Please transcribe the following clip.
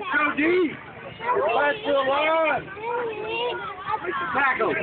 Go deep. Pass to the. Tackle.